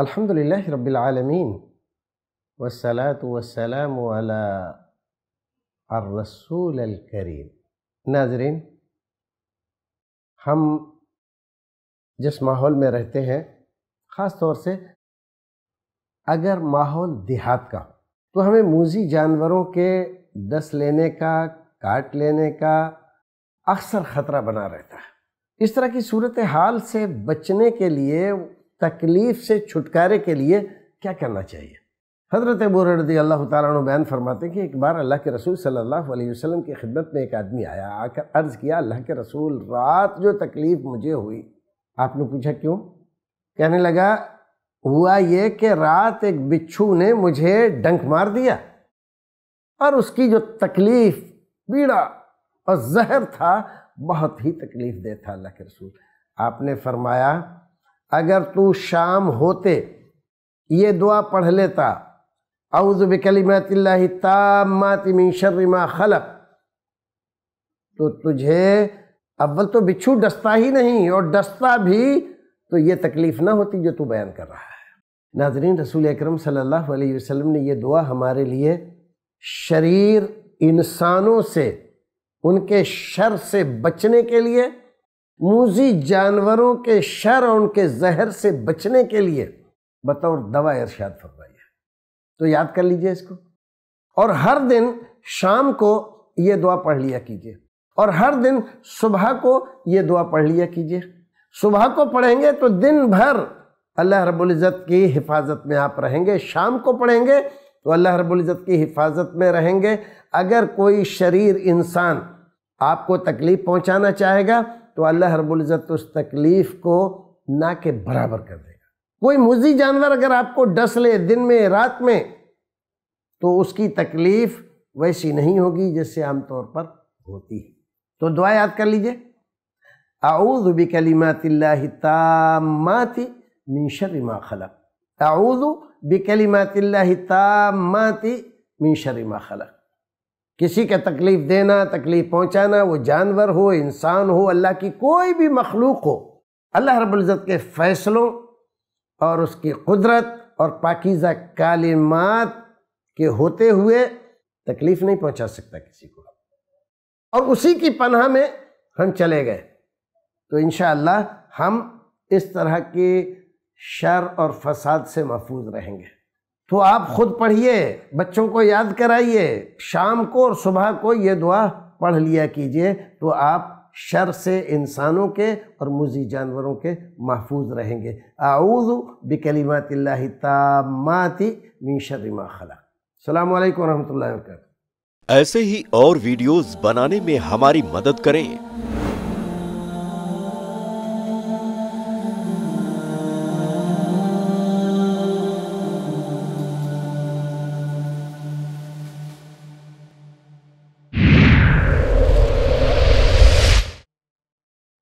الحمد للہ رب العالمین والصلاة والسلام على الرسول الکریم۔ ناظرین، ہم جس ماحول میں رہتے ہیں، خاص طور سے اگر ماحول دیہات کا تو ہمیں موزی جانوروں کے دس لینے کا، کاٹ لینے کا اکثر خطرہ بنا رہتا ہے۔ اس طرح کی صورتحال سے بچنے کے لیے تکلیف سے چھٹکارے کے لیے کیا کرنا چاہیے؟ حضرت ابو رضی اللہ تعالیٰ عنہ بیان فرماتے ہیں کہ ایک بار اللہ کے رسول صلی اللہ علیہ وسلم کی خدمت میں ایک آدمی آیا، آ کر عرض کیا، اللہ کے رسول، رات جو تکلیف مجھے ہوئی۔ آپ نے پوچھا کیوں؟ کہنے لگا، ہوا یہ کہ رات ایک بچھو نے مجھے ڈنک مار دیا اور اس کی جو تکلیف پیڑا اور زہر تھا، بہت ہی تکلیف دہ تھا اللہ کے رسول۔ آپ نے فرمایا اگر تو شام ہوتے، یہ دعا پڑھ لیتا۔ اعوذ بکلمات اللہ تامات من شر ما خلق۔ تو تجھے اول تو بچھو، ڈستا ہی نہیں، اور ڈستا بھی تو یہ تکلیف نہ ہوتی جو تو بیان کر رہا ہے۔ ناظرین، رسول اکرم صلی اللہ علیہ وسلم نے یہ دعا ہمارے لیے شریر انسانوں سے، ان کے شر سے بچنے کے لیے موزی جانوروں کے شر اور ان کے زہر سے بچنے کے لیے بطور دوا ارشاد فرمائی ہے۔ تو یاد کر لیجیے اس کو۔ اور ہر دن شام کو یہ دعا پڑھ لیا کیجیے۔ اور ہر دن صبح کو یہ دعا پڑھ لیا کیجیے۔ صبح کو پڑھیں گے تو دن بھر اللہ رب العزت کی حفاظت میں آپ رہیں گے۔ شام کو پڑھیں گے تو اللہ رب العزت کی حفاظت میں رہیں گے۔ اگر کوئی شریر انسان آپ کو تکلیف پہنچانا چاہے گا تو اللہ رب العزت اس تکلیف کو نہ کے برابر کر دے گا۔ کوئی مزی جانور اگر آپ کو ڈس لے دن میں، رات میں، تو اس کی تکلیف ویسی نہیں ہوگی جس سے عام طور پر ہوتی ہے۔ تو دعا یاد کر لیجیے۔ اعوذ بکلمات اللہ تامات من شر ما خلق۔ اعوذ بکلمات اللہ تامات من شر ما خلق۔ کسی کا تکلیف دینا، تکلیف پہنچانا، وہ جانور ہو، انسان ہو، اللہ کی کوئی بھی مخلوق ہو، اللہ رب العزت کے فیصلوں اور اس کی قدرت اور پاکیزہ کالمات کے ہوتے ہوئے تکلیف نہیں پہنچا سکتا کسی کو۔ اور اسی کی پناہ میں ہم چلے گئے۔ تو انشاءاللہ ہم اس طرح کی شر اور فساد سے محفوظ رہیں گے۔ تو آپ خود پڑھیے، بچوں کو یاد کرائیے۔ شام کو اور صبح کو یہ دعا پڑھ لیا کیجیے تو آپ شر سے انسانوں کے اور مزی جانوروں کے محفوظ رہیں گے۔ اعوذ بکلمات اللہ تامات من شر ما خلق۔ السلام علیکم ورحمۃ اللہ وبرکاتہ۔ ایسے ہی اور ویڈیوز بنانے میں ہماری مدد کریں۔